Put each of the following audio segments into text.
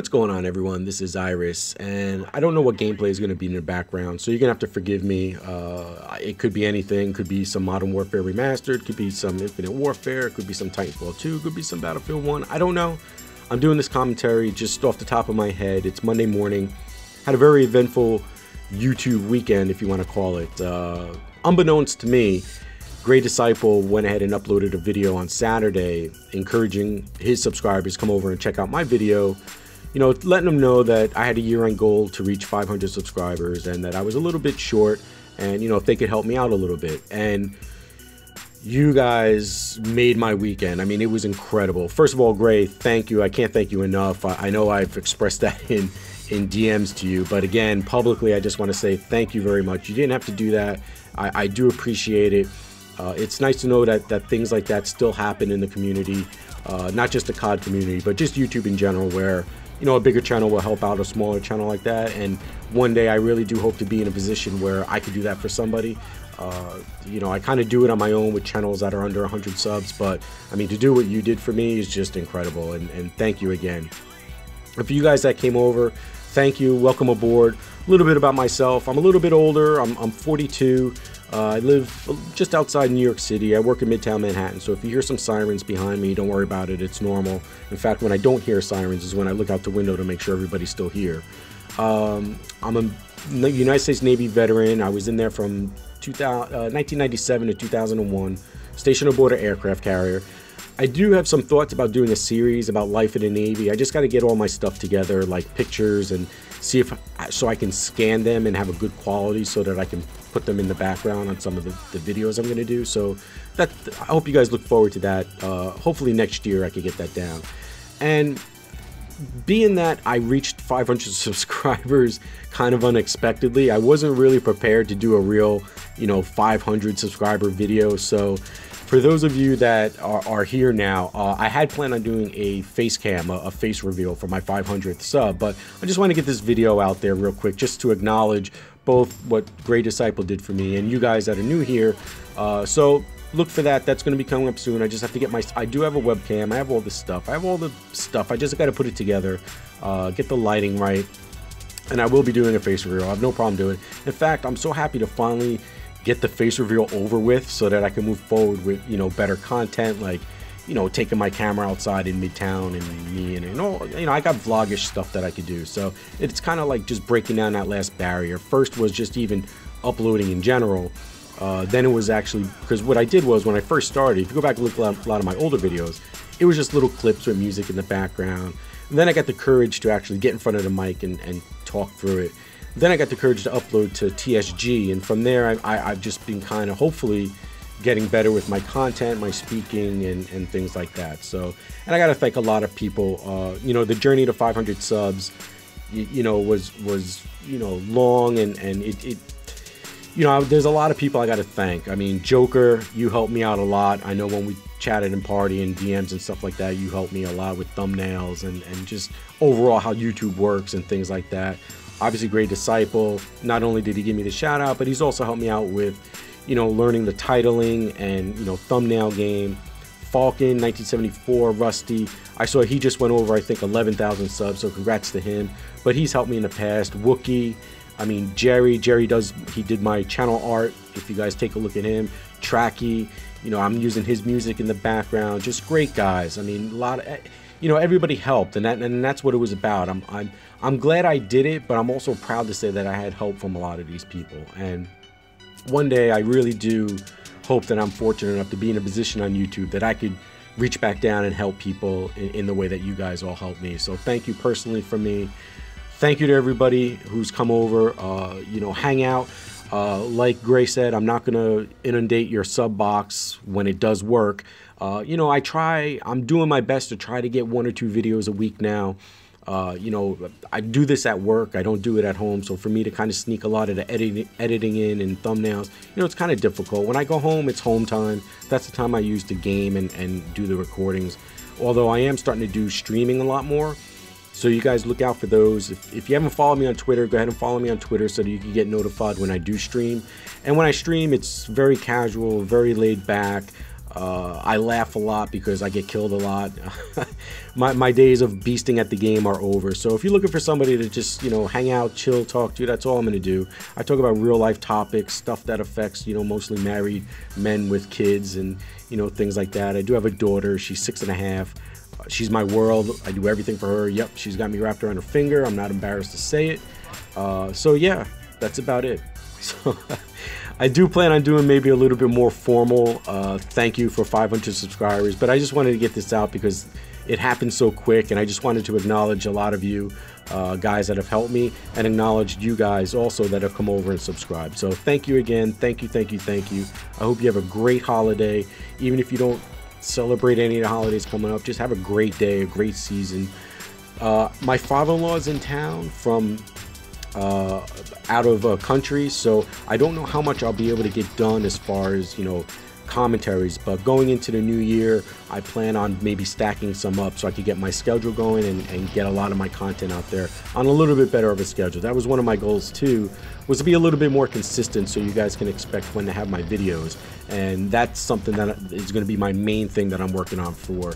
What's going on, everyone? This is Iris, and I don't know what gameplay is going to be in the background, so you're going to have to forgive me. Uh, it could be anything. Could be some Modern Warfare Remastered, could be some Infinite Warfare, could be some Titanfall 2, could be some Battlefield 1. I don't know. I'm doing this commentary just off the top of my head. It's Monday morning. Had a very eventful YouTube weekend, if you want to call it. Uh, unbeknownst to me, Grey Disciple went ahead and uploaded a video on Saturday encouraging his subscribers come over and check out my video you know, letting them know that I had a year end goal to reach 500 subscribers and that I was a little bit short and, you know, if they could help me out a little bit. And you guys made my weekend. I mean, it was incredible. First of all, Grey, thank you. I can't thank you enough. I, I know I've expressed that in, in DMs to you, but again, publicly, I just want to say thank you very much. You didn't have to do that. I, I do appreciate it. Uh, it's nice to know that, that things like that still happen in the community, uh, not just the COD community, but just YouTube in general, where you know, a bigger channel will help out a smaller channel like that. And one day I really do hope to be in a position where I could do that for somebody. Uh, you know, I kind of do it on my own with channels that are under 100 subs, but I mean, to do what you did for me is just incredible. And, and thank you again. For you guys that came over, thank you. Welcome aboard. A little bit about myself. I'm a little bit older. I'm, I'm 42. Uh, I live just outside New York City. I work in Midtown Manhattan, so if you hear some sirens behind me, don't worry about it. It's normal. In fact, when I don't hear sirens is when I look out the window to make sure everybody's still here. Um, I'm a United States Navy veteran. I was in there from 2000, uh, 1997 to 2001, stationed aboard an aircraft carrier. I do have some thoughts about doing a series about life in the Navy. I just got to get all my stuff together, like pictures, and see if so I can scan them and have a good quality so that I can put them in the background on some of the, the videos I'm going to do. So that I hope you guys look forward to that. Uh, hopefully next year I can get that down. And being that I reached 500 subscribers kind of unexpectedly, I wasn't really prepared to do a real, you know, 500 subscriber video. So for those of you that are, are here now, uh, I had planned on doing a face cam, a, a, face reveal for my 500th sub, but I just want to get this video out there real quick just to acknowledge both what Grey Disciple did for me and you guys that are new here. Uh, so look for that. That's going to be coming up soon. I just have to get my. I do have a webcam. I have all this stuff. I have all the stuff. I just got to put it together, uh, get the lighting right, and I will be doing a face reveal. I have no problem doing it. In fact, I'm so happy to finally get the face reveal over with so that I can move forward with you know better content like you know taking my camera outside in midtown and me and you know you know I got vlogish stuff that I could do. So it's kind of like just breaking down that last barrier. First was just even uploading in general. Uh, then it was actually because what I did was when I first started if you go back and look at a lot of my older videos it was just little clips with music in the background. And then I got the courage to actually get in front of the mic and, and talk through it. Then I got the courage to upload to TSG, and from there, I, have just been kind of hopefully getting better with my content, my speaking, and, and things like that. So, and I got to thank a lot of people. Uh, you know, the journey to 500 subs, you, you, know, was was you know long, and and it, it you know, there's a lot of people I got to thank. I mean, Joker, you helped me out a lot. I know when we chatted and party and DMs and stuff like that, you helped me a lot with thumbnails and, and just overall how YouTube works and things like that obviously Grey Disciple. Not only did he give me the shout out, but he's also helped me out with, you know, learning the titling and, you know, thumbnail game. Falcon, 1974, Rusty. I saw he just went over, I think, 11,000 subs, so congrats to him. But he's helped me in the past. Wookie, I mean, Jerry. Jerry does, he did my channel art. If you guys take a look at him. Trakky, you know, I'm using his music in the background. Just great guys. I mean, a lot of, you know, everybody helped, and that, and that's what it was about. I'm, I'm, I'm glad I did it, but I'm also proud to say that I had help from a lot of these people. And one day I really do hope that I'm fortunate enough to be in a position on YouTube that I could reach back down and help people in, in the way that you guys all helped me. So thank you personally from me. Thank you to everybody who's come over, uh, you know, hang out. Uh, like Grey said, I'm not going to inundate your sub box when it does work. Uh, you know, I try, I'm doing my best to try to get one or two videos a week now. Uh, you know, I do this at work. I don't do it at home. So for me to kind of sneak a lot of the editing, editing in and thumbnails, you know, it's kind of difficult. When I go home, it's home time. That's the time I use to game and, and do the recordings. Although I am starting to do streaming a lot more. So you guys look out for those. If, if you haven't followed me on Twitter, go ahead and follow me on Twitter so that you can get notified when I do stream. And when I stream, it's very casual, very laid back. Uh, I laugh a lot because I get killed a lot. my, my days of beasting at the game are over. So if you're looking for somebody to just, you know, hang out, chill, talk to, that's all I'm going to do. I talk about real life topics, stuff that affects, you know, mostly married men with kids and, you know, things like that. I do have a daughter. She's six and a half. She's my world. I do everything for her. Yep, she's got me wrapped around her finger. I'm not embarrassed to say it. Uh, so yeah, that's about it. So I do plan on doing maybe a little bit more formal. Uh, thank you for 500 subscribers, but I just wanted to get this out because it happened so quick, and I just wanted to acknowledge a lot of you uh, guys that have helped me and acknowledge you guys also that have come over and subscribed. So thank you again. Thank you, thank you, thank you. I hope you have a great holiday. Even if you don't celebrate any of the holidays coming up, just have a great day, a great season. Uh, my father-in-law is in town from uh, out of uh, country, so I don't know how much I'll be able to get done as far as you know commentaries. But going into the new year, I plan on maybe stacking some up so I could get my schedule going and, and get a lot of my content out there on a little bit better of a schedule. That was one of my goals too, was to be a little bit more consistent so you guys can expect when to have my videos. And that's something that is going to be my main thing that I'm working on for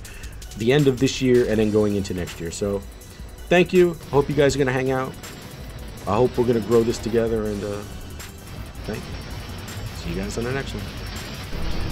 the end of this year and then going into next year. So thank you. Hope you guys are going to hang out. I hope we're going to grow this together and uh, thank you. See you guys on the next one.